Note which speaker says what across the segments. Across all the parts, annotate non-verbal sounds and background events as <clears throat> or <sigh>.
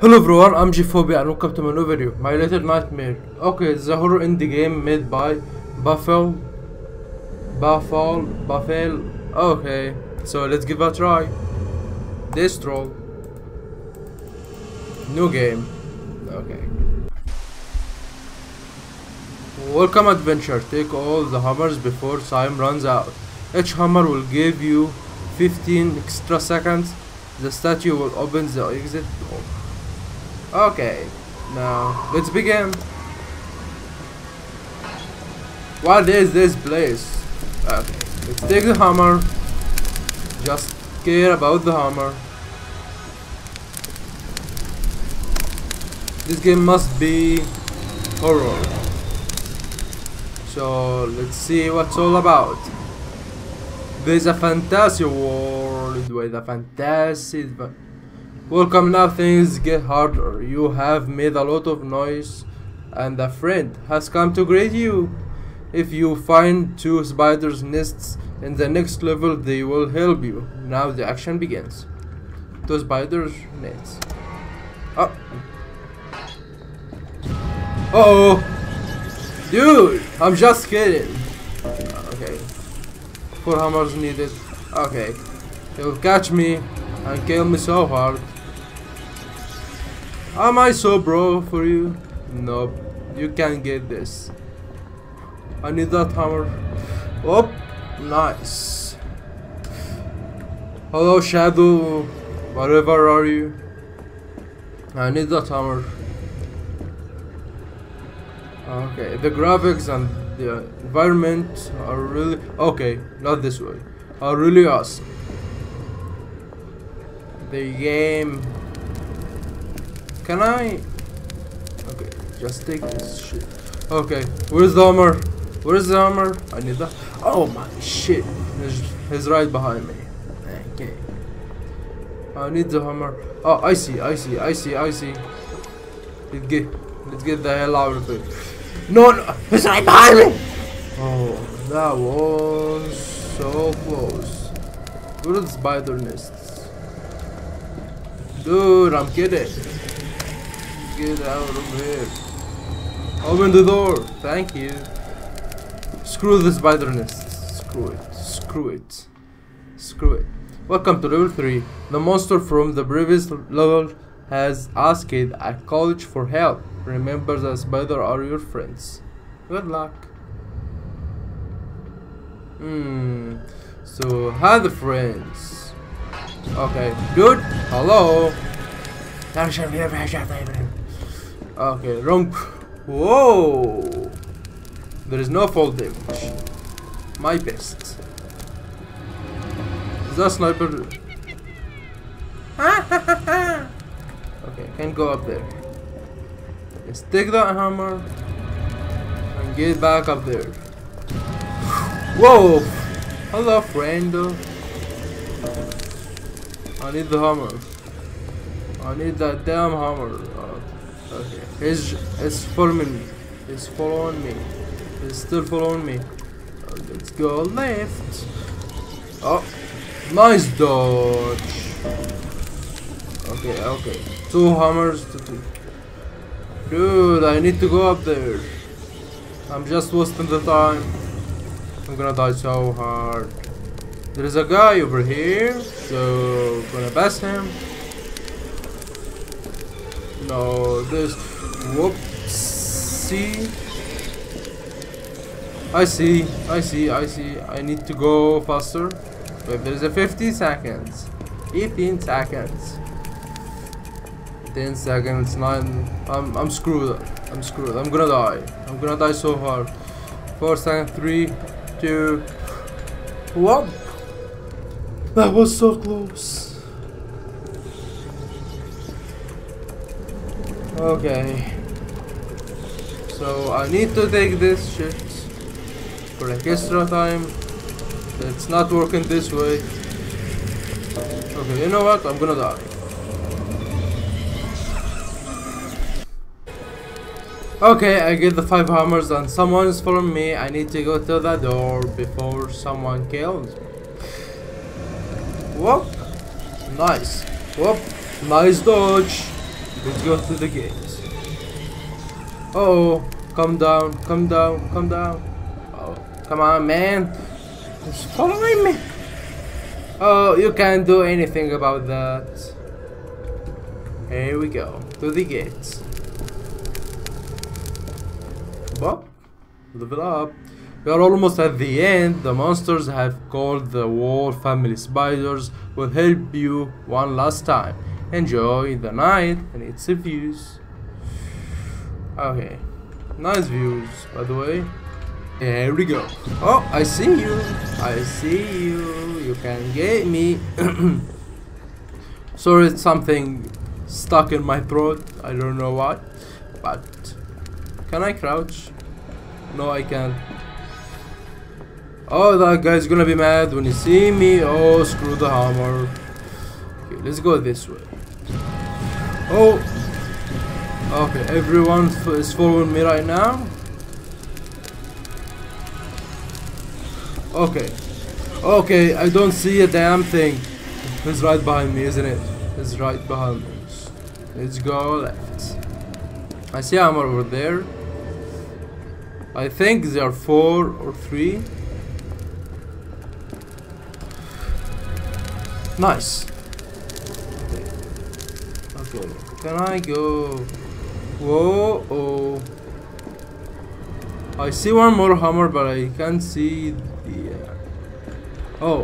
Speaker 1: Hello everyone, I'm Gphobia and welcome to my new video, My Little Nightmare. Okay, it's a horror indie game made by Buffalo, Buffalo, Buffalo. Okay, so let's give it a try. Destroy. New game. Okay. Welcome adventure. Take all the hammers before time runs out. Each hammer will give you 15 extra seconds. The statue will open the exit door. Okay, now let's begin. What is this place? Okay, let's take the hammer. Just care about the hammer. This game must be horror. So let's see what's all about. There's a fantasy world with a fantasy. Welcome now things get harder. You have made a lot of noise and a friend has come to greet you. If you find two spiders nests in the next level they will help you. Now the action begins. Two spiders nests. Oh. Uh oh. Dude, I'm just kidding. Okay. Four hammers needed. Okay. He'll catch me and kill me so hard. Am I so bro for you? Nope. You can't get this. I need that hammer. Oh, nice. Hello, Shadow. Whatever are you? I need that hammer. Okay, the graphics and the environment are really okay. Not this way. Are really awesome. The game can I? Okay, just take this shit. Okay, where's the hammer? Where's the hammer? I need that. Oh my shit! He's, he's right behind me. Okay. I need the hammer. Oh, I see, I see, I see, I see. Let's get, let's get the hell out of it. No, no, he's right behind me. Oh, that was so close. Where are the spider nests? Dude, I'm kidding. Get out of here. Open the door. Thank you. Screw the spider nest. Screw it. Screw it. Screw it. Welcome to level 3. The monster from the previous level has asked a college for help. Remember the spider are your friends. Good luck. Hmm. So, hi the friends. Okay. Dude. Hello. Okay, wrong. Whoa! There is no fall damage. My best. Is that sniper? <laughs> okay, can't go up there. Let's take that hammer and get back up there. Whoa! Hello, friend. I need the hammer. I need that damn hammer. Okay. He's, he's following me. He's following me. He's still following me. Let's go left. Oh, nice dodge. Okay, okay. Two hammers to. Dude, I need to go up there. I'm just wasting the time. I'm gonna die so hard. There is a guy over here, so gonna pass him. No, this. Whoopsie. I see, I see, I see. I need to go faster. Wait, there's a 50 seconds. 18 seconds. 10 seconds, 9. I'm, I'm screwed. I'm screwed. I'm gonna die. I'm gonna die so hard. 4 seconds, 3, 2. What? That was so close. Okay. So I need to take this shit for extra time. It's not working this way. Okay, you know what? I'm gonna die. Okay, I get the five hammers and someone is following me. I need to go to the door before someone kills me. Whoop. Nice. Whoop. Nice dodge. Let's go to the gates. Oh, come down, come down, come down. Oh, come on, man. It's following me. Oh, you can't do anything about that. Here we go, to the gates. Well, level up. We are almost at the end. The monsters have called the war family spiders will help you one last time. Enjoy the night and its views. Okay, nice views by the way. Here we go. Oh, I see you. I see you. You can get me. <clears throat> Sorry, something stuck in my throat. I don't know what. But can I crouch? No, I can't. Oh, that guy's gonna be mad when he see me. Oh, screw the hammer. Okay, let's go this way. Oh. Okay, everyone is following me right now. Okay. Okay, I don't see a damn thing. He's right behind me, isn't it? It's right behind me. Let's go left. I see hammer over there. I think there are four or three. Nice. Can I go? Whoa! Oh. I see one more hammer, but I can't see the. Uh... Oh.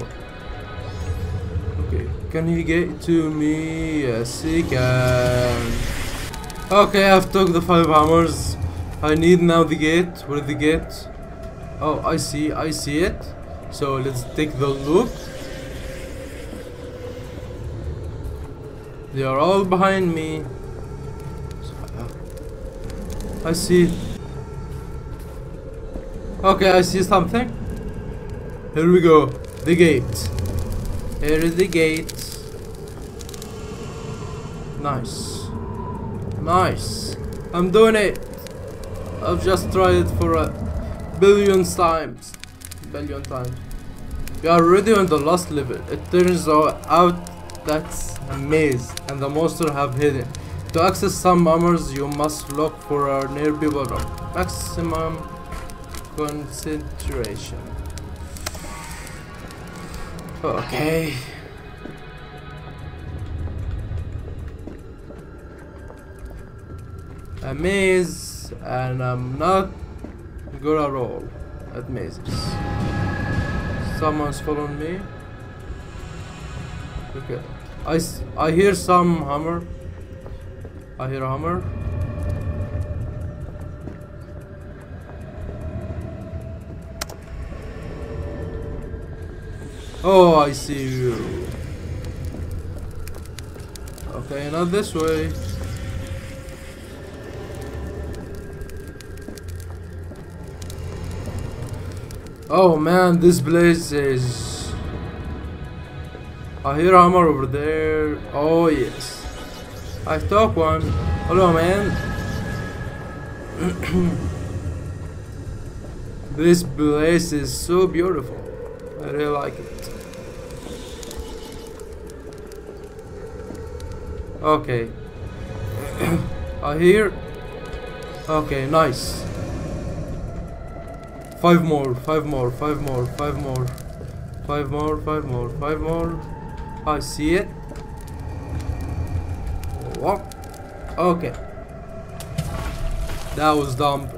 Speaker 1: Okay. Can he get to me? Yes, he can. Okay, I've took the five hammers. I need now the gate. Where the gate? Oh, I see. I see it. So let's take the loop. They are all behind me. I see. Okay, I see something. Here we go. The gate. Here is the gate. Nice. Nice. I'm doing it. I've just tried it for a billion times. Billion times. We are already on the last level. It turns out that's a maze and the monster have hidden. To access some armors you must look for a nearby bottom. Maximum concentration. Okay. A maze and I'm not good at all at mazes. Someone's following me. Okay. I, I hear some hammer. I hear a hammer. Oh, I see you. Okay, not this way. Oh man, this place is I hear armor over there. Oh yes. I took one. Hello man. <clears throat> this place is so beautiful. I really like it. Okay. <clears throat> I hear. Okay, nice. Five more, five more, five more, five more. Five more, five more, five more. I see it. What? Okay. That was dumb.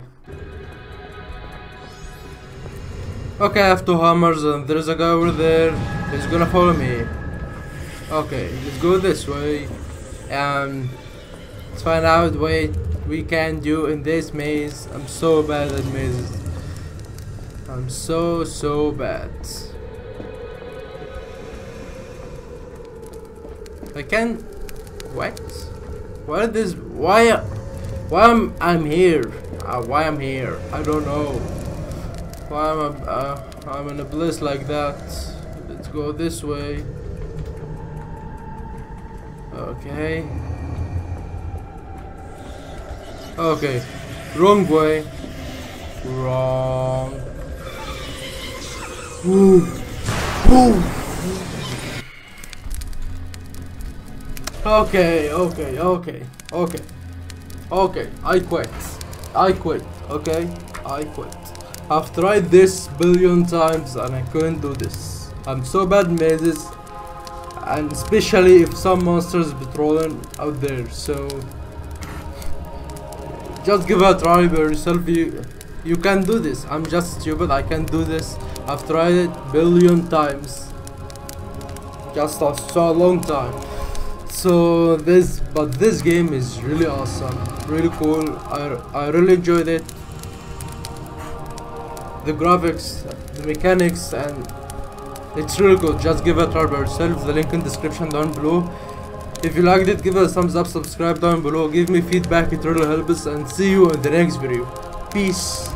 Speaker 1: Okay, I have two hammers and there's a guy over there. He's gonna follow me. Okay, let's go this way. And let's find out what we can do in this maze. I'm so bad at mazes. I'm so, so bad. I can what? What is this? Why? Why am I'm here? Uh, why I'm here? I don't know. Why am I? Uh, I'm in a bliss like that. Let's go this way. Okay. Okay. Wrong way. Wrong. Ooh. Ooh. Okay, okay, okay. Okay. Okay, I quit. I quit. Okay, I quit. I've tried this billion times and I couldn't do this. I'm so bad mazes, and especially if some monsters be trolling out there. So just give it a try by yourself. You you can do this. I'm just stupid. I can do this. I've tried it billion times. Just a so long time. So this, but this game is really awesome, really cool. I I really enjoyed it. The graphics, the mechanics, and it's really good Just give it a try by yourself. The link in description down below. If you liked it, give it a thumbs up, subscribe down below, give me feedback, it really helps, us and see you in the next video. Peace.